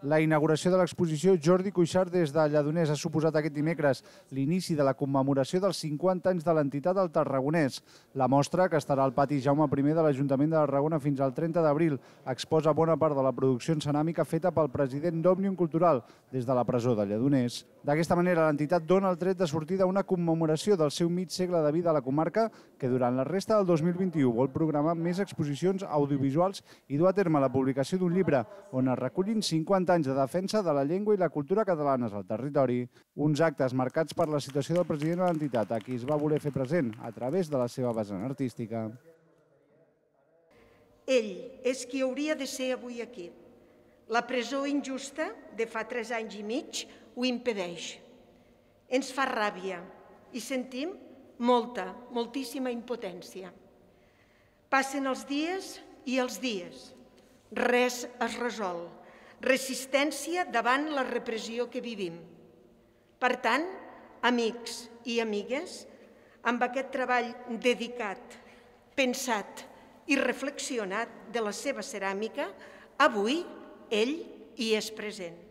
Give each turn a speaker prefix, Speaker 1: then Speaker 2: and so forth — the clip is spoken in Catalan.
Speaker 1: La inauguració de l'exposició Jordi Cuixart des de Lledoners ha suposat aquest dimecres l'inici de la commemoració dels 50 anys de l'entitat al Tarragonès. La mostra, que estarà al pati Jaume I de l'Ajuntament de Tarragona fins al 30 d'abril, exposa bona part de la producció en ceràmica feta pel president d'Òmnium Cultural des de la presó de Lledoners. D'aquesta manera, l'entitat dona el tret de sortida a una commemoració del seu mig segle de vida a la comarca que durant la resta del 2021 vol programar més exposicions audiovisuals i dur a terme la publicació d'un llibre on es recullin 50 anys de defensa de la llengua i la cultura catalanes al territori. Uns actes marcats per la situació del president de l'entitat, a qui es va voler fer present a través de la seva vessant artística.
Speaker 2: Ell és qui hauria de ser avui aquí. La presó injusta de fa tres anys i mig ho impedeix. Ens fa ràbia i sentim molta, moltíssima impotència. Passen els dies i els dies. Res es resol resistència davant la repressió que vivim. Per tant, amics i amigues, amb aquest treball dedicat, pensat i reflexionat de la seva ceràmica, avui ell hi és present.